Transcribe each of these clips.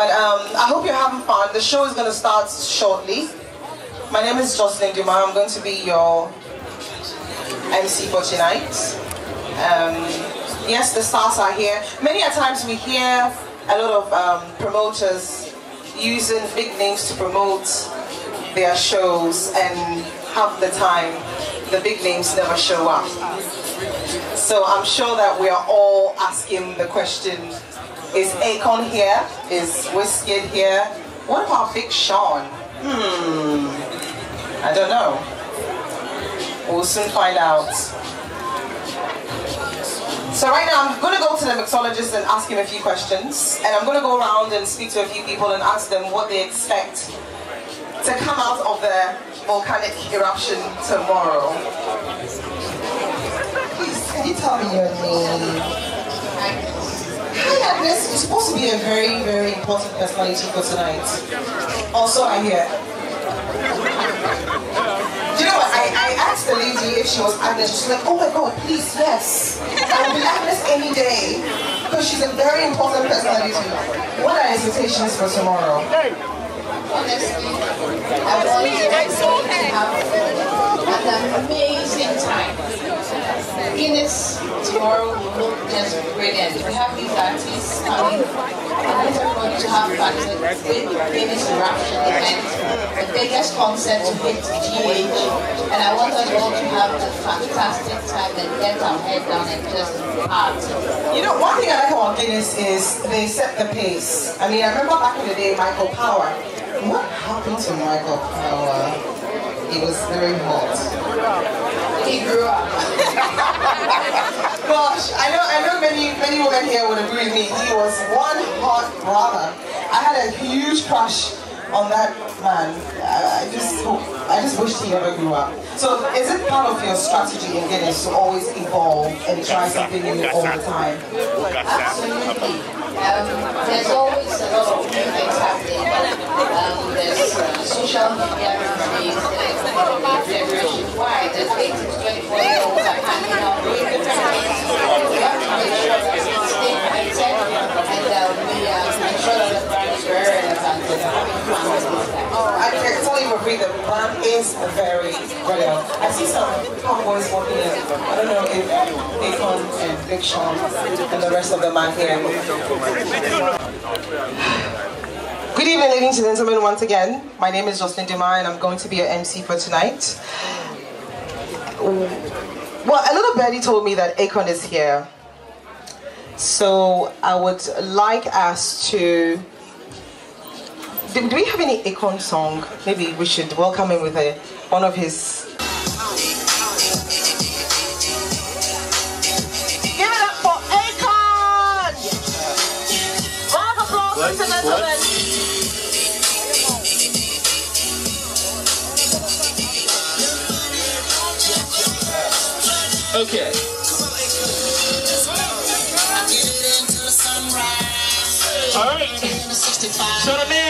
But um, I hope you're having fun. The show is going to start shortly. My name is Jocelyn Dumas. I'm going to be your MC for tonight. Um, yes, the stars are here. Many a times we hear a lot of um, promoters using big names to promote their shows and half the time the big names never show up. So I'm sure that we are all asking the question, is Akon here? Is Wizkid here? What about Big Sean? Hmm, I don't know. We'll soon find out. So right now I'm going to go to the mixologist and ask him a few questions. And I'm going to go around and speak to a few people and ask them what they expect to come out of the volcanic eruption tomorrow. Please, can you tell me your name? Hi Agnes, you're supposed to be a very, very important personality for tonight. Also, I hear. Do you know what? I, I asked the lady if she was Agnes. She's like, oh my god, please, yes. I will be Agnes any day. Because she's a very important personality. What are expectations for tomorrow? honestly, I want you to have an amazing time. Guinness tomorrow will look just brilliant. We have these artists coming. I want everybody to have fun. It's a big Guinness eruption event, the biggest concert to hit GH. And I want us all to have a fantastic time and get our head down and just party. You know, one thing I like about Guinness is they set the pace. I mean, I remember back in the day, Michael Power. What happened to Michael Power? He was very hot. He grew up. Gosh, I know, I know many, many women here would agree with me. He was one hot brother. I had a huge crush on that man. I, I just, hope, I just wished he never grew up. So, is it part of your strategy in Guinness to always evolve and try something new all the time? Absolutely. There's always a lot of new things happening. Um, there's uh, social media days, uh, generation wide. There's 8 to 24 year olds are hanging out doing different things. We have to make sure that we stay connected and uh, we uh, make sure that the relevant and having fun with time. Oh, free, the brand is very brilliant. I see some cowboys walking in. I don't know if Akon and Big Sean and the rest of them are here. Good evening, ladies and gentlemen, once again. My name is Jocelyn Dumas and I'm going to be your MC for tonight. Well, a little birdie told me that Akon is here. So I would like us to do, do we have any Akon song? Maybe we should welcome him with a one of his. Give it up for Akon! Round of applause, ladies and gentlemen. Okay. Alright. So the man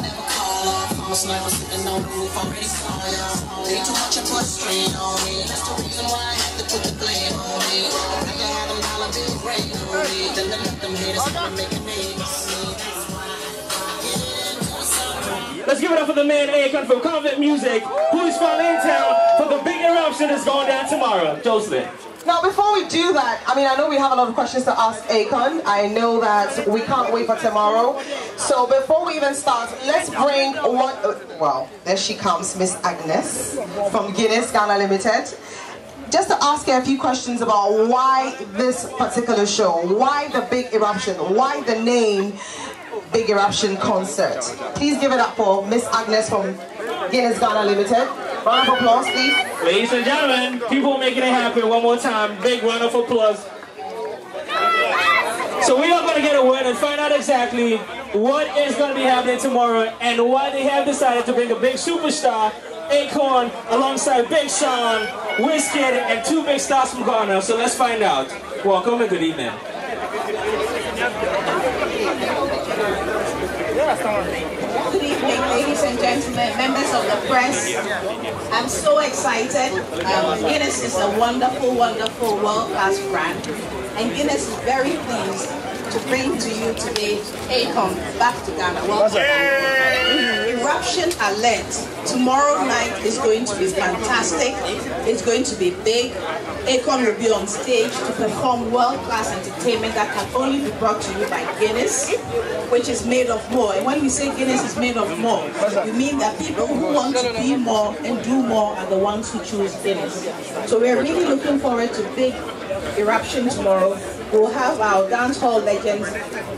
a on the roof. Already saw too much put strain on me. That's the reason why I had to put the blame on me. I them dollar rain on me. Then let them haters come and make a name on me. That's why I get into something. Let's give it up for the man Akon from Konvict Muzik, who is finally in town for the big eruption that's going down tomorrow. Jocelyn. Now, before we do that, I mean, I know we have a lot of questions to ask Akon. I know that we can't wait for tomorrow. So before we even start, let's bring one. Uh, well, there she comes, Miss Agnes from Guinness Ghana Limited. Just to ask her a few questions about why this particular show, why the big eruption, why the name Big Eruption Concert. Please give it up for Miss Agnes from Guinness Ghana Limited. Round of applause, please. Ladies and gentlemen, people making it happen one more time. Big round of applause. So we are going to get a word and find out exactly what is going to be happening tomorrow and why they have decided to bring a big superstar, Akon, alongside Big Sean, Wizkid, and two big stars from Ghana. So let's find out. Welcome and good evening. Good evening, ladies and gentlemen, members of the press. I'm so excited. Um, Guinness is a wonderful, wonderful world-class brand, and Guinness is very pleased to bring to you today Akon back to Ghana. Welcome. Eruption alert. Tomorrow night is going to be fantastic. It's going to be big. Akon will be on stage to perform world-class entertainment that can only be brought to you by Guinness, which is made of more. And when we say Guinness is made of more, we mean that people who want to be more and do more are the ones who choose Guinness. So we're really looking forward to big eruption tomorrow. We'll have our dancehall legends,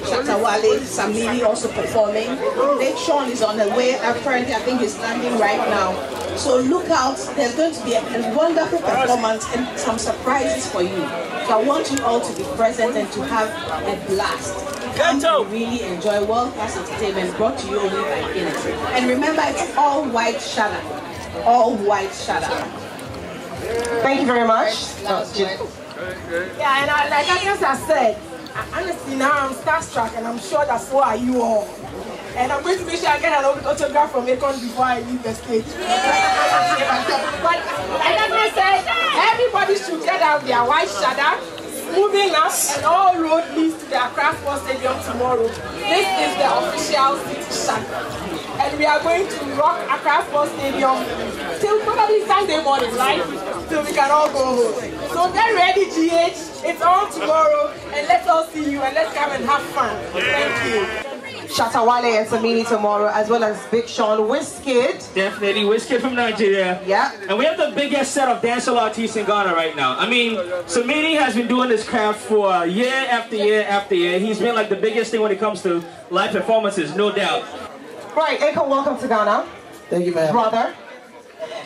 Shatawale, Samini also performing. Big Sean is on the way. Apparently, I think he's landing right now. So look out. There's going to be a, a wonderful performance and some surprises for you. So I want you all to be present and to have a blast. Come to really enjoy world-class entertainment brought to you only by Guinness. And remember, it's all white shada. All white shada. Thank you very much. Yeah, and I, like I I said, honestly now I'm starstruck and I'm sure that so are you all. And I'm going to make sure I get an autograph from Akon before I leave the stage. but like I said, everybody should get out their white shada, moving up, and all road leads to the Accra Sports Stadium tomorrow. This is the official city. And we are going to rock Accra Sports Stadium till probably Sunday morning, right? Till we can all go home. So get ready, GH. It's on tomorrow, and let's all see you and let's come and have fun. Thank you. Shatta Wale and Samini tomorrow, as well as Big Sean Wizkid. Definitely Wizkid from Nigeria. Yeah. And we have the biggest set of dancehall artists in Ghana right now. I mean, Samini has been doing this craft for year after year after year. He's been like the biggest thing when it comes to live performances, no doubt. Right, Akon, welcome to Ghana. Thank you, man. Brother,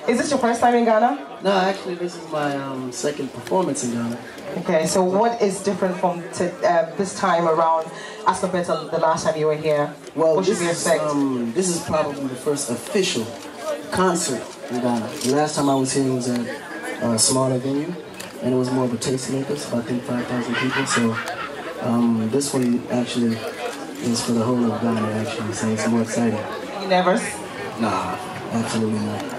is this your first time in Ghana? No, actually, this is my um, second performance in Ghana. Okay, so what is different from uh, this time around as compared to the last time you were here? Well, what should this we is, expect? um, this is probably the first official concert in Ghana. The last time I was here was at a smaller venue, and it was more of a tastemakers, I think 5,000 people. So um, this one actually is for the whole of Ghana, actually, so it's more exciting. you never. Nah, absolutely not.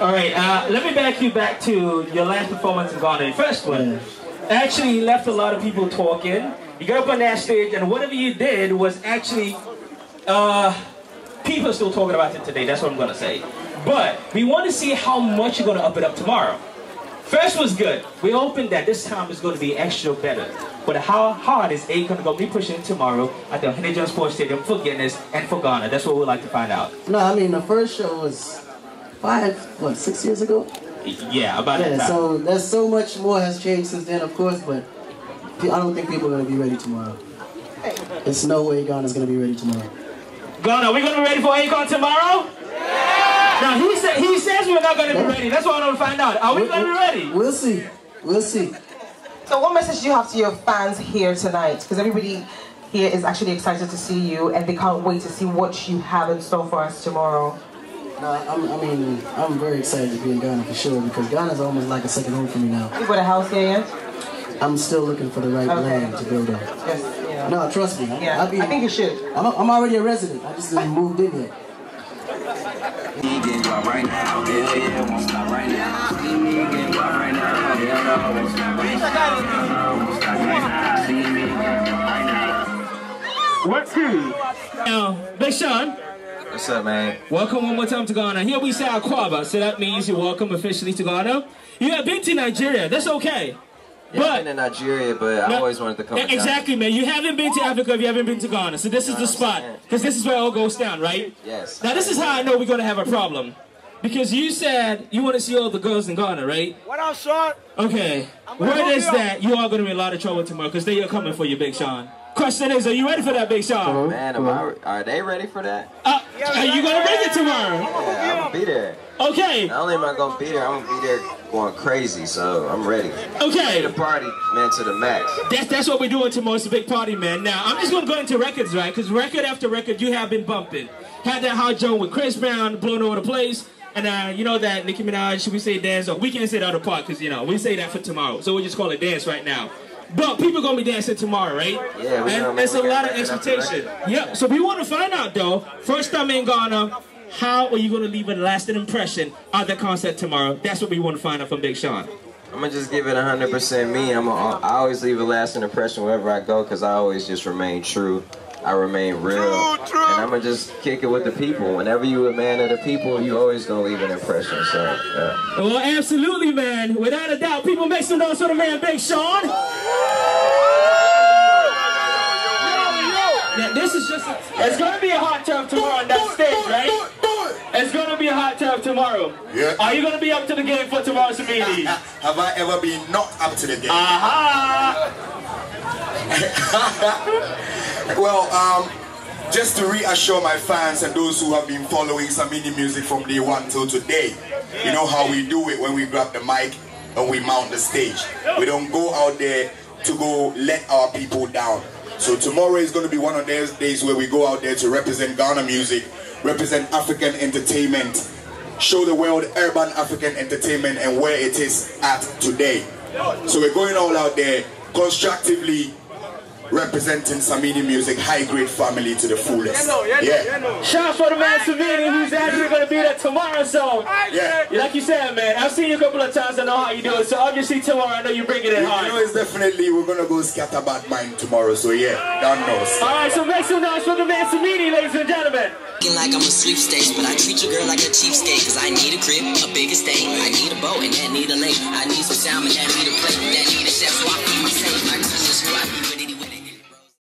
All right, uh, let me back you back to your last performance in Ghana. First one actually left a lot of people talking. You got up on that stage, and whatever you did was actually, uh, people are still talking about it today. That's what I'm gonna say. But we want to see how much you're gonna up it up tomorrow. First was good. We're hoping that this time is to be extra better. But how hard is A to go be pushing tomorrow at the Henry Sports Stadium for Guinness and for Ghana? That's what we'd like to find out. No, I mean, the first show was five, what, six years ago? Yeah, about Yeah, that time. so there's so much more has changed since then, of course, but I don't think people are going to be ready tomorrow. There's no way Ghana's going to be ready tomorrow. Ghana, are we going to be ready for Akon tomorrow? Now, he, sa- he says we're not going to be ready. That's what I want to find out. Are we going to be ready? We'll see. We'll see. So what message do you have to your fans here tonight? Because everybody here is actually excited to see you and they can't wait to see what you have in store for us tomorrow. No, I'm, I mean, I'm very excited to be in Ghana for sure because Ghana's almost like a second home for me now. You got a house here yet? I'm still looking for the right Okay. land to build on. Yes. Yeah. No, trust me. I- Yeah, I'll be, I think you should. I'm, I'm already a resident. I just didn't moved in yet. right now. Yeah, yeah, won't stop right now. See me get wild right now. Yeah, no, won't stop right now. Won't stop right now. See me get right now. What's good? Now, Big Sean, What's up, man? welcome one more time to Ghana. Here we say Akwaaba, so that means you're welcome officially to Ghana. You have been to Nigeria, that's okay. Yeah, I've But been in Nigeria, but I always wanted to come. to Exactly, man. You haven't been to Africa if you haven't been to Ghana. So this is the spot. Because this is where it all goes down, right? Yes. Now this is how I know we're gonna have a problem. Because you said you want to see all the girls in Ghana, right? What up, Sean? Okay. gonna Word is you that you are gonna be in a lot of trouble tomorrow because they are coming for you, Big Sean. Question is, are you ready for that, Big Sean? Man, am I, are they ready for that? Uh, are you gonna bring it tomorrow? Yeah, I'm gonna be there. Okay. Not only am I gonna be there, I'm gonna be there going crazy. So I'm ready. Okay. The party, man, to the max. That's that's what we're doing tomorrow. It's a big party, man. Now I'm just gonna go into records, right? Because record after record, you have been bumping. Had that hot joint with Chris Brown blowing over the place, and uh, you know that Nicki Minaj. Should we say dance? Or we can't say the other part because you know we say that for tomorrow. So we'll just call it dance right now. But people gonna be dancing tomorrow, right? Yeah, we know, and man. it's We a lot of record after expectation. Yeah. So we want to find out though. First time in Ghana. How are you going to leave a lasting impression on the concert tomorrow? That's what we want to find out from Big Sean. I'm gonna just give it 100% me. I'm gonna, I always leave a lasting impression wherever I go because I always just remain true. I remain real. And I'm gonna just kick it with the people. Whenever you a man of the people, you always gonna leave an impression. So, yeah. Well, absolutely, man. Without a doubt, people make some noise for the man, Big Sean. Yeah, this is just, a, it's going to be a hot tub tomorrow on that stage, right? It's going to be a hot tub tomorrow. Yeah. Are you going to be up to the game for tomorrow's meeting? Have I ever been not up to the game? Aha! well, um, just to reassure my fans and those who have been following Samini music from day one till today, you know how we do it when we grab the mic and we mount the stage. We don't go out there to go let our people down. So tomorrow is going to be one of those days where we go out there to represent Ghana music, represent African entertainment, show the world urban African entertainment and where it is at today. So we're going all out there constructively representing Samini Music High Grade Family to the fullest. Yeah. Shout out for the man Samini, who's actually going to be there tomorrow. So, Yeah. like you said, man, I've seen you a couple of times. I know how you do it. So obviously tomorrow, I know you're bringing it hard. You know, it's definitely we're gonna go scatter bad mind tomorrow. So yeah, God knows. All right, so make some noise for the man Samini, ladies and gentlemen. Like I'm a sweepstakes, but I treat your girl like a cheapskate. Cause I need a crib, a big estate. I need a boat, and that need a lake. I need some salmon, that need a plate, that need a chef, so I feed my